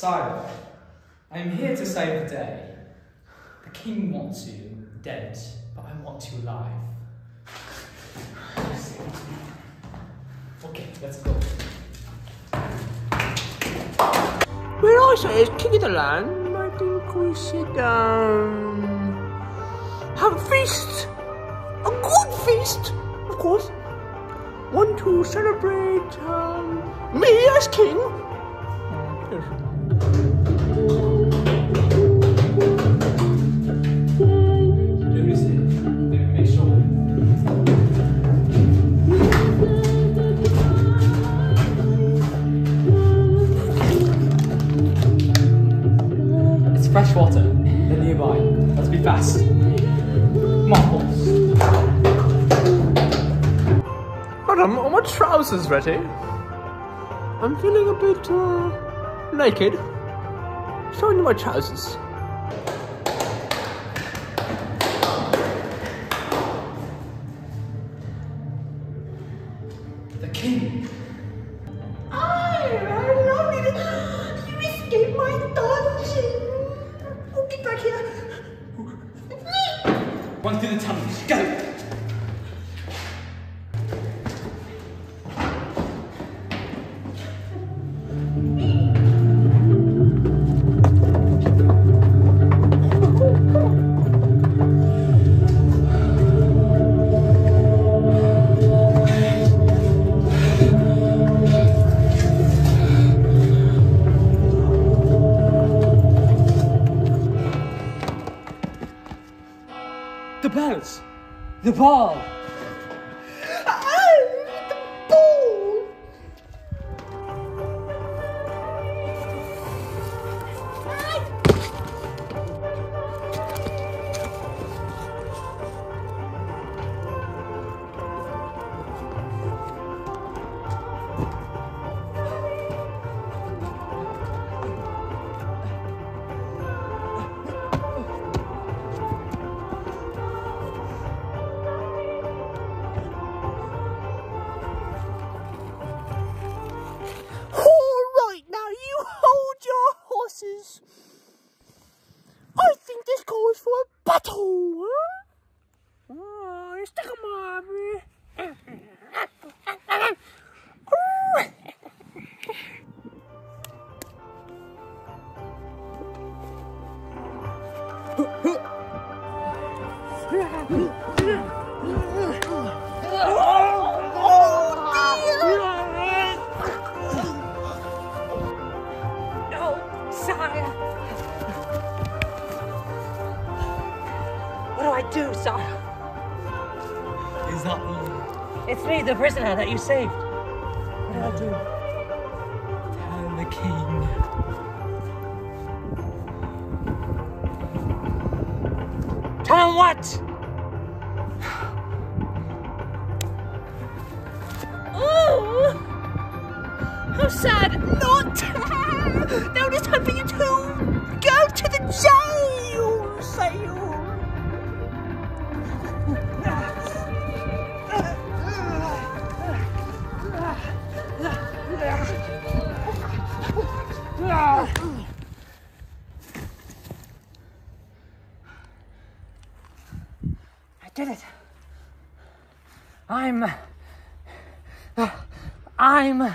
Sire, I am here to save the day. The king wants you dead, but I want you alive. Okay, let's go. When I say it's king of the land, I think we should, down. Have a feast! A good feast, of course. One to celebrate um, me as king. Oh, fresh water. They're nearby. Let's be fast. Come on, are my trousers ready? I'm feeling a bit uh, naked. Show me my trousers. The ball! This calls for a battle. Huh? Oh, stick 'em on. No, do sire? Is that you? It's me, the prisoner that you saved. What do I do? Tell the king. Tell him what? Oh, how sad! Not did it. I'm. Uh, I'm